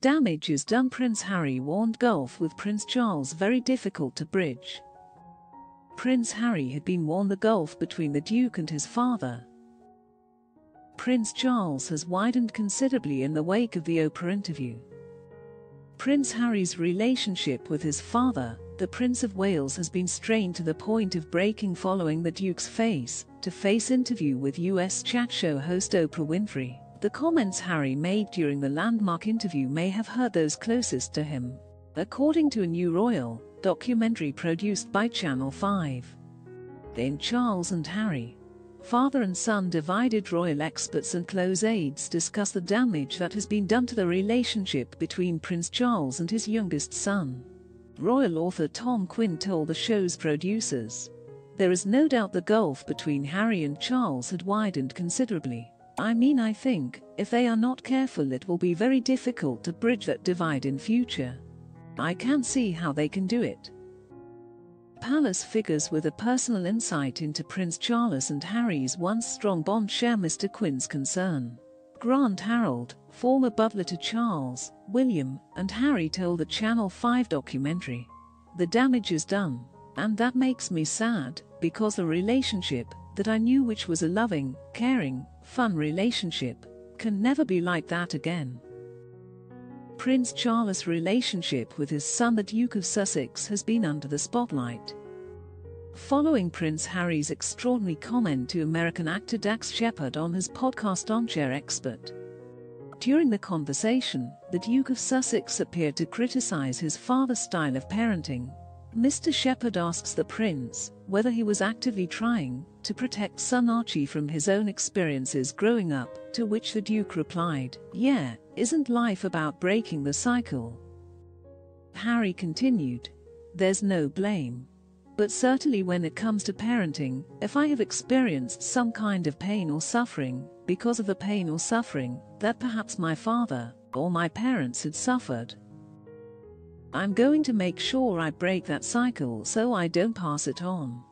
Damage is done. Prince Harry warned Gulf with Prince Charles very difficult to bridge. Prince Harry had been warned the gulf between the Duke and his father. Prince Charles has widened considerably in the wake of the Oprah interview. Prince Harry's relationship with his father, the Prince of Wales has been strained to the point of breaking following the Duke's face-to-face interview with US chat show host Oprah Winfrey. The comments Harry made during the landmark interview may have hurt those closest to him, according to a new royal documentary produced by Channel 5. Then Charles and Harry, father and son divided royal experts and close aides discuss the damage that has been done to the relationship between Prince Charles and his youngest son. Royal author Tom Quinn told the show's producers. There is no doubt the gulf between Harry and Charles had widened considerably. I mean I think, if they are not careful it will be very difficult to bridge that divide in future. I can't see how they can do it. Palace figures with a personal insight into Prince Charles and Harry's once strong bond share Mr. Quinn's concern. Grant Harrold, former butler to Charles, William, and Harry told the Channel 5 documentary. The damage is done, and that makes me sad, because the relationship that I knew which was a loving, caring, fun relationship, can never be like that again. Prince Charles' relationship with his son the Duke of Sussex has been under the spotlight. Following Prince Harry's extraordinary comment to American actor Dax Shepard on his podcast Armchair Expert. During the conversation, the Duke of Sussex appeared to criticize his father's style of parenting. Mr. Shepard asks the prince whether he was actively trying to protect son Archie from his own experiences growing up, to which the Duke replied, Yeah, isn't life about breaking the cycle? Harry continued, There's no blame. But certainly when it comes to parenting, if I have experienced some kind of pain or suffering, because of the pain or suffering that perhaps my father or my parents had suffered, I'm going to make sure I break that cycle so I don't pass it on.